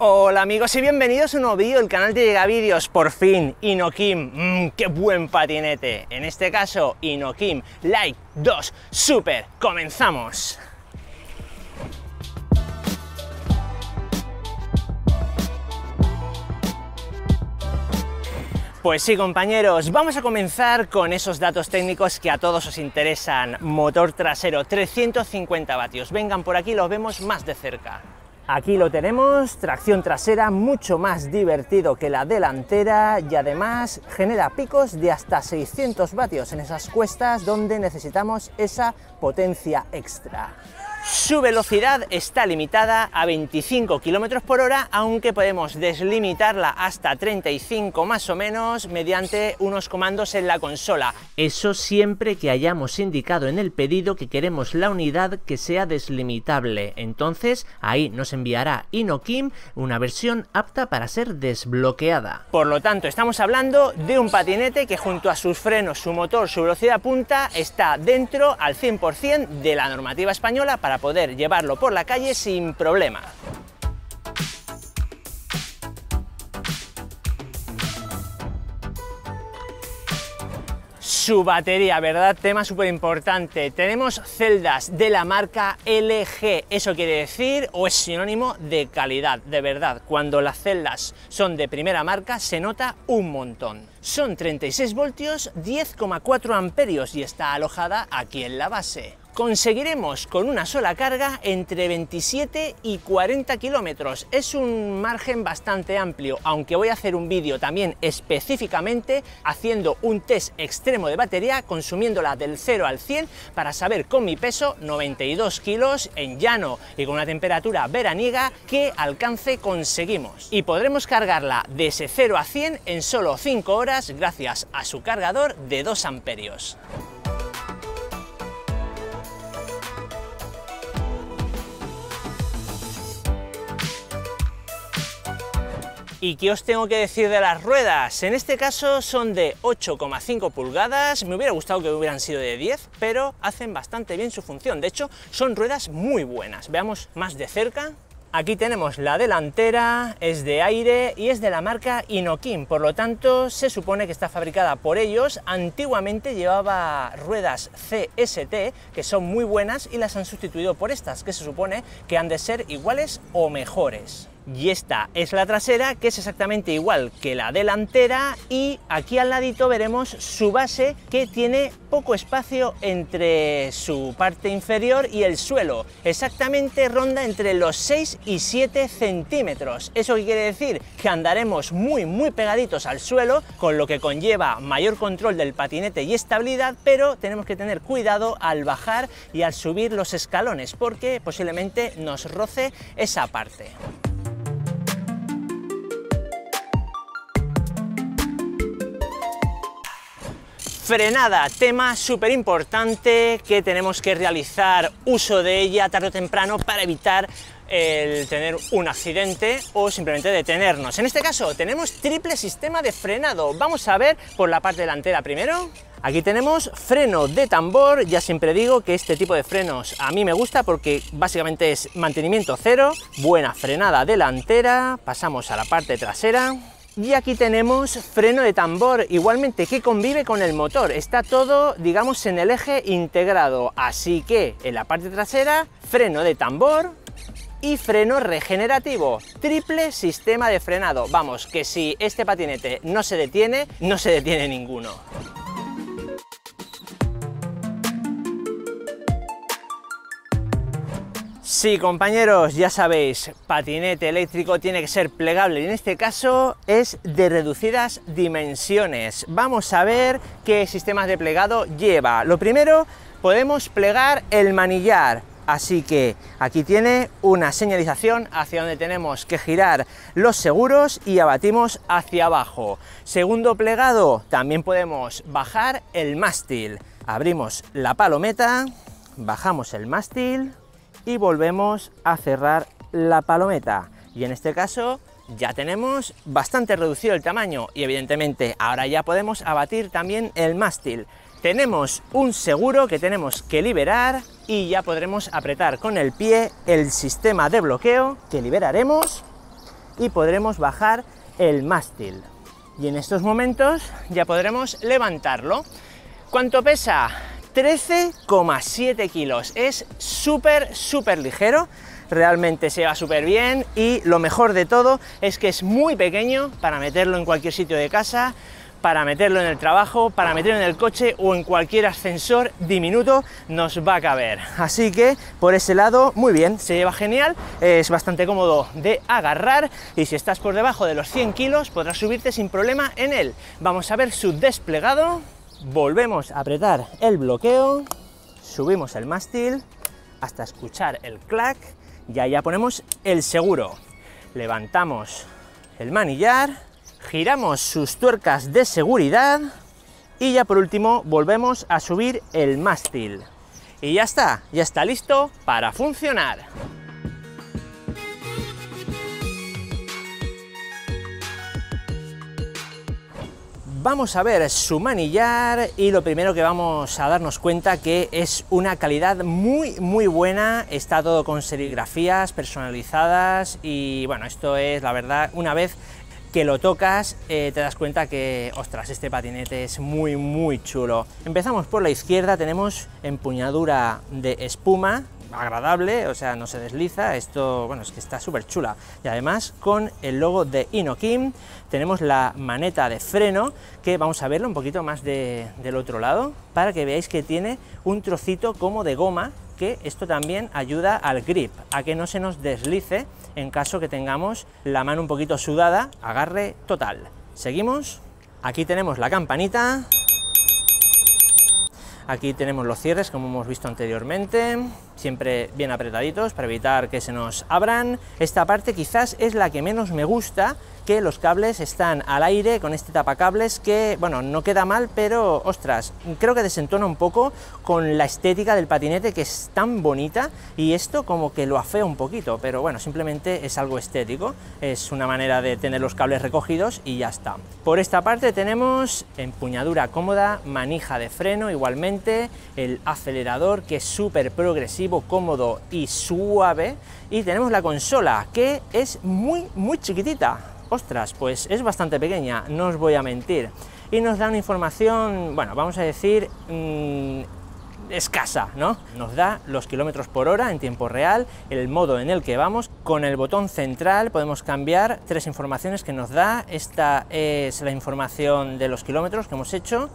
Hola amigos y bienvenidos a un nuevo vídeo del canal de Llega Vídeos, por fin, Inokim, mmm, qué buen patinete, en este caso Inokim Like 2 Super, comenzamos. Pues sí compañeros, vamos a comenzar con esos datos técnicos que a todos os interesan. Motor trasero 350 vatios, vengan por aquí, los vemos más de cerca. Aquí lo tenemos, tracción trasera mucho más divertido que la delantera y además genera picos de hasta 600 vatios en esas cuestas donde necesitamos esa potencia extra. Su velocidad está limitada a 25 km por hora, aunque podemos deslimitarla hasta 35 más o menos mediante unos comandos en la consola. Eso siempre que hayamos indicado en el pedido que queremos la unidad que sea deslimitable. Entonces ahí nos enviará Inokim una versión apta para ser desbloqueada. Por lo tanto, estamos hablando de un patinete que junto a sus frenos, su motor, su velocidad punta está dentro al 100% de la normativa española para poder llevarlo por la calle sin problema. su batería, ¿verdad? Tema súper importante. Tenemos celdas de la marca LG. Eso quiere decir, o es sinónimo de calidad, de verdad. Cuando las celdas son de primera marca, se nota un montón. Son 36 voltios, 10,4 amperios y está alojada aquí en la base conseguiremos con una sola carga entre 27 y 40 kilómetros. Es un margen bastante amplio, aunque voy a hacer un vídeo también específicamente haciendo un test extremo de batería, consumiéndola del 0 al 100 para saber con mi peso 92 kilos en llano y con una temperatura veraniega qué alcance conseguimos. Y podremos cargarla de ese 0 a 100 en solo 5 horas gracias a su cargador de 2 amperios. ¿Y qué os tengo que decir de las ruedas? En este caso son de 8,5 pulgadas, me hubiera gustado que hubieran sido de 10, pero hacen bastante bien su función, de hecho son ruedas muy buenas. Veamos más de cerca. Aquí tenemos la delantera, es de aire y es de la marca Inokim, por lo tanto se supone que está fabricada por ellos. Antiguamente llevaba ruedas CST, que son muy buenas, y las han sustituido por estas, que se supone que han de ser iguales o mejores y esta es la trasera que es exactamente igual que la delantera y aquí al ladito veremos su base que tiene poco espacio entre su parte inferior y el suelo exactamente ronda entre los 6 y 7 centímetros. Eso quiere decir que andaremos muy muy pegaditos al suelo con lo que conlleva mayor control del patinete y estabilidad pero tenemos que tener cuidado al bajar y al subir los escalones porque posiblemente nos roce esa parte Frenada, tema súper importante que tenemos que realizar uso de ella tarde o temprano para evitar el tener un accidente o simplemente detenernos. En este caso tenemos triple sistema de frenado. Vamos a ver por la parte delantera primero. Aquí tenemos freno de tambor, ya siempre digo que este tipo de frenos a mí me gusta porque básicamente es mantenimiento cero, buena frenada delantera, pasamos a la parte trasera, y aquí tenemos freno de tambor, igualmente que convive con el motor. Está todo, digamos, en el eje integrado. Así que en la parte trasera, freno de tambor, y freno regenerativo, triple sistema de frenado. Vamos, que si este patinete no se detiene, no se detiene ninguno. Sí, compañeros, ya sabéis, patinete eléctrico tiene que ser plegable y en este caso es de reducidas dimensiones. Vamos a ver qué sistemas de plegado lleva. Lo primero, podemos plegar el manillar, así que aquí tiene una señalización hacia donde tenemos que girar los seguros y abatimos hacia abajo. Segundo plegado, también podemos bajar el mástil. Abrimos la palometa, bajamos el mástil, y volvemos a cerrar la palometa. Y en este caso ya tenemos bastante reducido el tamaño y evidentemente ahora ya podemos abatir también el mástil. Tenemos un seguro que tenemos que liberar y ya podremos apretar con el pie el sistema de bloqueo que liberaremos y podremos bajar el mástil. Y en estos momentos ya podremos levantarlo. ¿Cuánto pesa? 13,7 kilos. Es súper, súper ligero. Realmente se va súper bien y lo mejor de todo es que es muy pequeño para meterlo en cualquier sitio de casa, para meterlo en el trabajo, para meterlo en el coche o en cualquier ascensor diminuto nos va a caber. Así que por ese lado, muy bien, se lleva genial, es bastante cómodo de agarrar y si estás por debajo de los 100 kilos podrás subirte sin problema en él. Vamos a ver su desplegado, volvemos a apretar el bloqueo, subimos el mástil hasta escuchar el clac y ahí ya ponemos el seguro. Levantamos el manillar giramos sus tuercas de seguridad y ya por último volvemos a subir el mástil. Y ya está, ya está listo para funcionar. Vamos a ver su manillar y lo primero que vamos a darnos cuenta que es una calidad muy muy buena, está todo con serigrafías personalizadas y bueno, esto es la verdad, una vez que lo tocas eh, te das cuenta que, ostras, este patinete es muy, muy chulo. Empezamos por la izquierda, tenemos empuñadura de espuma, agradable, o sea, no se desliza, esto, bueno, es que está súper chula. Y además con el logo de Inokim tenemos la maneta de freno, que vamos a verlo un poquito más del otro lado, para que veáis que tiene un trocito como de goma que esto también ayuda al grip, a que no se nos deslice en caso que tengamos la mano un poquito sudada, agarre total. Seguimos, aquí tenemos la campanita, aquí tenemos los cierres como hemos visto anteriormente, siempre bien apretaditos para evitar que se nos abran. Esta parte quizás es la que menos me gusta, que los cables están al aire con este tapacables que, bueno, no queda mal, pero, ostras, creo que desentona un poco con la estética del patinete que es tan bonita y esto como que lo afea un poquito, pero bueno, simplemente es algo estético, es una manera de tener los cables recogidos y ya está. Por esta parte tenemos empuñadura cómoda, manija de freno igualmente, el acelerador que es súper progresivo, cómodo y suave y tenemos la consola que es muy muy chiquitita ostras, pues es bastante pequeña, no os voy a mentir. Y nos da una información, bueno, vamos a decir, mm, escasa, ¿no? Nos da los kilómetros por hora en tiempo real, el modo en el que vamos. Con el botón central podemos cambiar tres informaciones que nos da. Esta es la información de los kilómetros que hemos hecho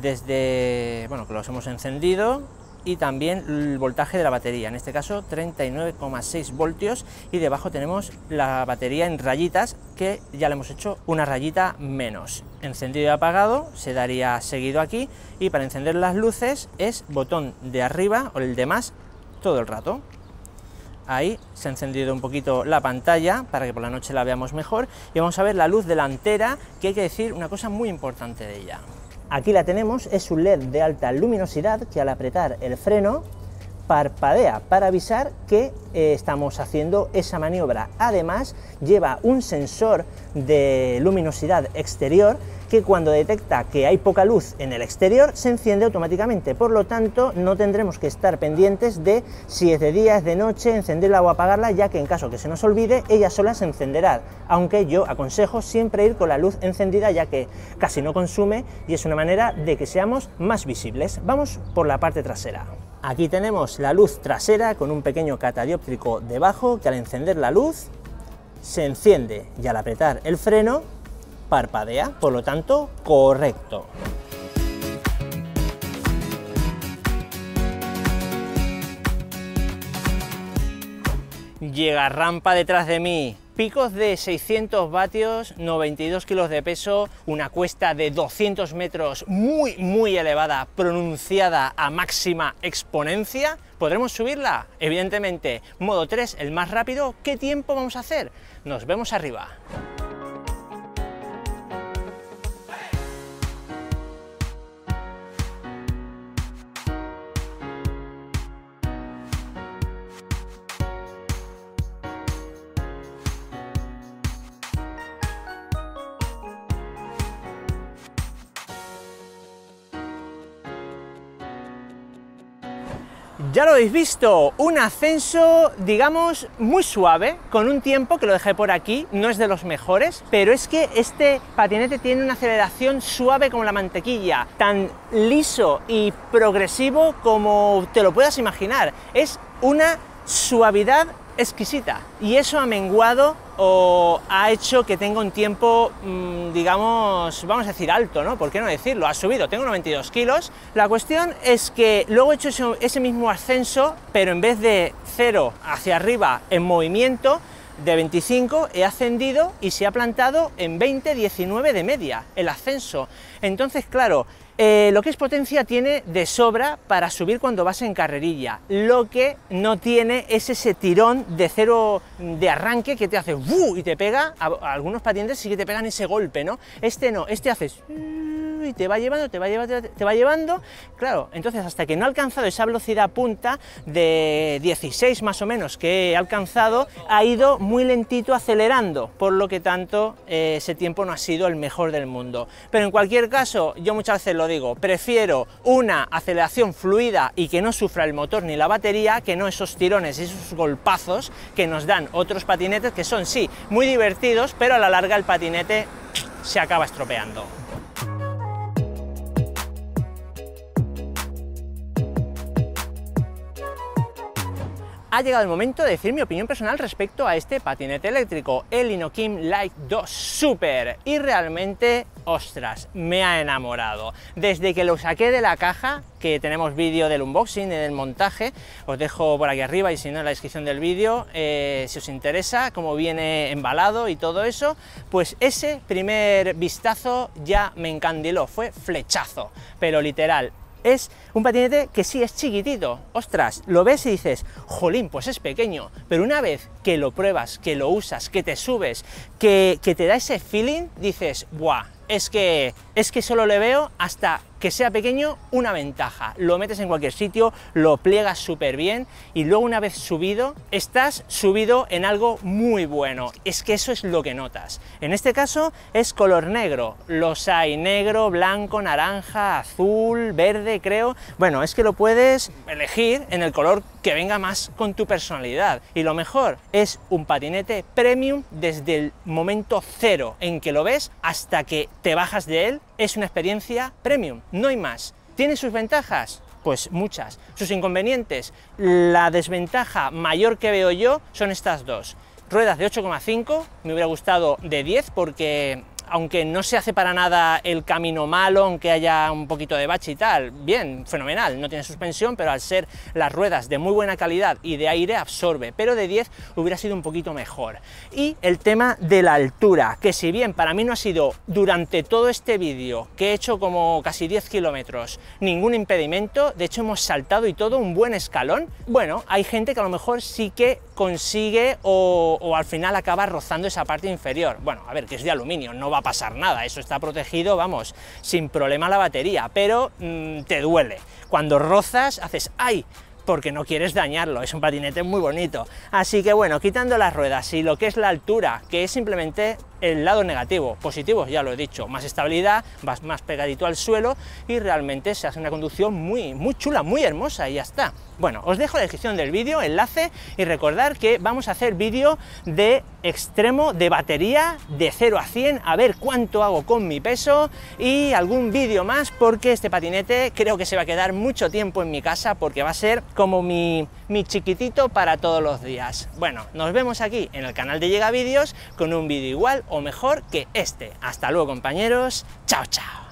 desde, bueno, que los hemos encendido y también el voltaje de la batería, en este caso 39,6 voltios y debajo tenemos la batería en rayitas que ya le hemos hecho una rayita menos. Encendido y apagado se daría seguido aquí y para encender las luces es botón de arriba o el de más todo el rato. Ahí se ha encendido un poquito la pantalla para que por la noche la veamos mejor y vamos a ver la luz delantera que hay que decir una cosa muy importante de ella. Aquí la tenemos, es un LED de alta luminosidad que al apretar el freno parpadea para avisar que eh, estamos haciendo esa maniobra. Además, lleva un sensor de luminosidad exterior que cuando detecta que hay poca luz en el exterior se enciende automáticamente, por lo tanto no tendremos que estar pendientes de si es de día, es de noche, encenderla o apagarla, ya que en caso que se nos olvide, ella sola se encenderá, aunque yo aconsejo siempre ir con la luz encendida, ya que casi no consume y es una manera de que seamos más visibles. Vamos por la parte trasera. Aquí tenemos la luz trasera con un pequeño catadióptrico debajo que al encender la luz se enciende y al apretar el freno parpadea, por lo tanto, correcto. Llega rampa detrás de mí, picos de 600 vatios, 92 kilos de peso, una cuesta de 200 metros muy, muy elevada, pronunciada a máxima exponencia. ¿Podremos subirla? Evidentemente, modo 3, el más rápido. ¿Qué tiempo vamos a hacer? Nos vemos arriba. Ya lo habéis visto, un ascenso, digamos, muy suave, con un tiempo que lo dejé por aquí, no es de los mejores, pero es que este patinete tiene una aceleración suave como la mantequilla, tan liso y progresivo como te lo puedas imaginar. Es una suavidad exquisita y eso ha menguado o ha hecho que tenga un tiempo, mm, digamos, vamos a decir alto, ¿no? ¿Por qué no decirlo? Ha subido, tengo 92 kilos. La cuestión es que luego he hecho ese mismo ascenso, pero en vez de cero hacia arriba en movimiento, de 25 he ascendido y se ha plantado en 20, 19 de media el ascenso. Entonces, claro, eh, lo que es potencia tiene de sobra para subir cuando vas en carrerilla. Lo que no tiene es ese tirón de cero de arranque que te hace y te pega. Algunos patientes sí que te pegan ese golpe, ¿no? Este no, este haces y te va llevando, te va llevando, te va llevando. Claro, entonces hasta que no ha alcanzado esa velocidad punta de 16 más o menos que he alcanzado, ha ido muy lentito acelerando, por lo que tanto eh, ese tiempo no ha sido el mejor del mundo. Pero en cualquier caso, yo muchas veces lo digo, prefiero una aceleración fluida y que no sufra el motor ni la batería, que no esos tirones y esos golpazos que nos dan otros patinetes que son sí muy divertidos, pero a la larga el patinete se acaba estropeando. Ha llegado el momento de decir mi opinión personal respecto a este patinete eléctrico, el Inokim Light 2 Super, y realmente, ostras, me ha enamorado. Desde que lo saqué de la caja, que tenemos vídeo del unboxing y del montaje, os dejo por aquí arriba y si no en la descripción del vídeo, eh, si os interesa cómo viene embalado y todo eso, pues ese primer vistazo ya me encandiló, fue flechazo, pero literal, es un patinete que sí es chiquitito, ostras, lo ves y dices, jolín, pues es pequeño, pero una vez que lo pruebas, que lo usas, que te subes, que, que te da ese feeling, dices, ¡buah! Es que, es que solo le veo hasta que sea pequeño, una ventaja. Lo metes en cualquier sitio, lo pliegas súper bien y luego una vez subido, estás subido en algo muy bueno. Es que eso es lo que notas. En este caso es color negro. Los hay negro, blanco, naranja, azul, verde, creo. Bueno, es que lo puedes elegir en el color que venga más con tu personalidad. Y lo mejor es un patinete premium desde el momento cero en que lo ves hasta que te bajas de él. Es una experiencia premium no hay más. ¿Tiene sus ventajas? Pues muchas. Sus inconvenientes, la desventaja mayor que veo yo son estas dos. Ruedas de 8,5, me hubiera gustado de 10 porque aunque no se hace para nada el camino malo, aunque haya un poquito de bache y tal, bien, fenomenal, no tiene suspensión, pero al ser las ruedas de muy buena calidad y de aire absorbe, pero de 10 hubiera sido un poquito mejor. Y el tema de la altura, que si bien para mí no ha sido durante todo este vídeo, que he hecho como casi 10 kilómetros, ningún impedimento, de hecho hemos saltado y todo un buen escalón, bueno, hay gente que a lo mejor sí que consigue o, al final acaba rozando esa parte inferior. Bueno, a ver, que es de aluminio, no va a pasar nada, eso está protegido, vamos, sin problema la batería, pero mm, te duele. Cuando rozas, haces ¡ay! porque no quieres dañarlo, es un patinete muy bonito. Así que bueno, quitando las ruedas y lo que es la altura, que es simplemente el lado negativo, positivo, ya lo he dicho, más estabilidad, vas más pegadito al suelo y realmente se hace una conducción muy, muy chula, muy hermosa y ya está. Bueno, os dejo la descripción del vídeo, enlace y recordar que vamos a hacer vídeo de extremo de batería de 0 a 100, a ver cuánto hago con mi peso y algún vídeo más porque este patinete creo que se va a quedar mucho tiempo en mi casa porque va a ser como mi, mi chiquitito para todos los días. Bueno, nos vemos aquí en el canal de Llega Vídeos con un vídeo igual o mejor que este. Hasta luego compañeros, chao chao.